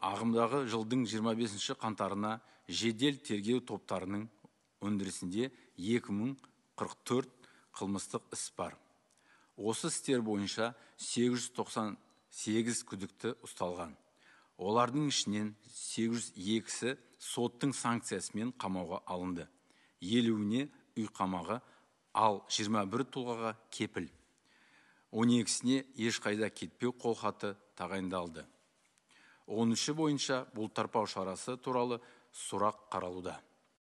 ағымдағы жылдың 25 қаңтарына жедел тергеу топтарының өндірісінде 2044 қылмыстық іс бар. Осы істер бойынша 898 күдікті ұсталған. Олардың ішінен 802-сі соттың санкциясымен қамауға алынды. Елуіне үй қамағы, ал 21 тұлғаға кепіл. 12-сіне ешқайда кетпеу қолхаты тағайындалды. 13 бойынша бұлтарпау шарасы туралы сұрақ қаралуда.